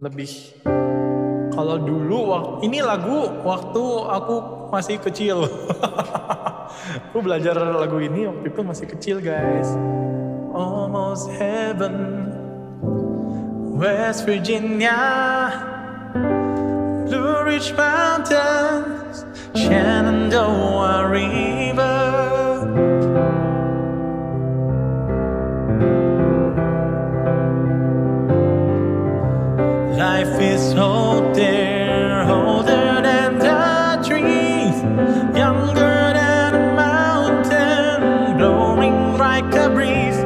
lebih kalau dulu wak- ini lagu waktu aku masih kecil. aku belajar lagu ini waktu itu masih kecil guys. Almost heaven, West Virginia, Blue Ridge Mountains, Shenandoah River. life is older, older than the trees, younger than a mountain, blowing like a breeze.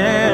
है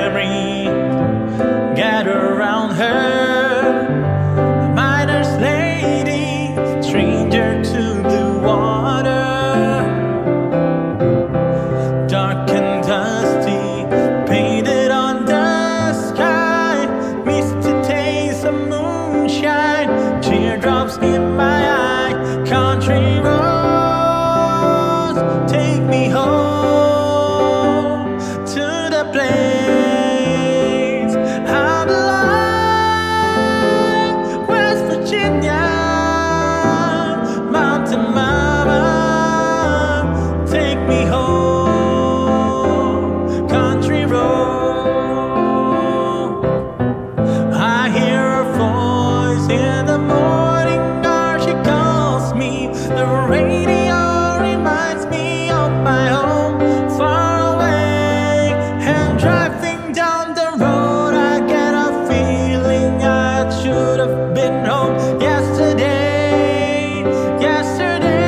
my home far away and driving down the road. I get a feeling I should have been home yesterday yesterday.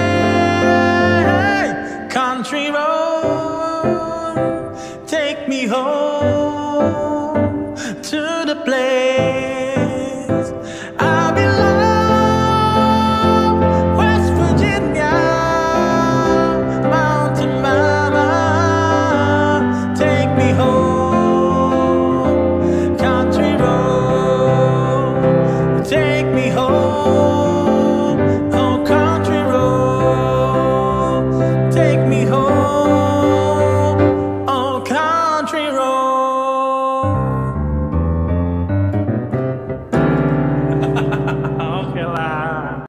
Country road take me home.